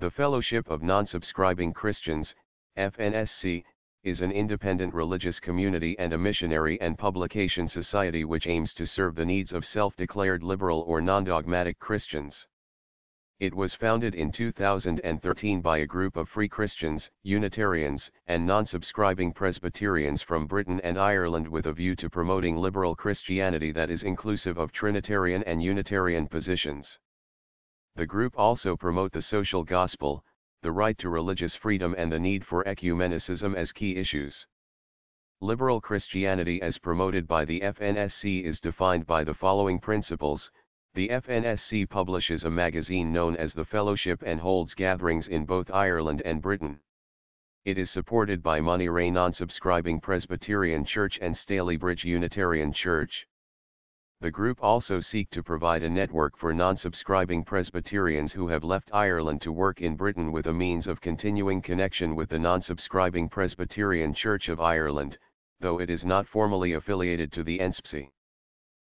The Fellowship of Non-Subscribing Christians, FNSC, is an independent religious community and a missionary and publication society which aims to serve the needs of self-declared liberal or non-dogmatic Christians. It was founded in 2013 by a group of Free Christians, Unitarians, and non-subscribing Presbyterians from Britain and Ireland with a view to promoting liberal Christianity that is inclusive of Trinitarian and Unitarian positions. The group also promote the social gospel, the right to religious freedom and the need for ecumenicism as key issues. Liberal Christianity as promoted by the FNSC is defined by the following principles. The FNSC publishes a magazine known as the Fellowship and holds gatherings in both Ireland and Britain. It is supported by Moneyrea non-subscribing Presbyterian Church and Stalybridge Unitarian Church. The group also seek to provide a network for non-subscribing Presbyterians who have left Ireland to work in Britain with a means of continuing connection with the non-subscribing Presbyterian Church of Ireland, though it is not formally affiliated to the NSPC.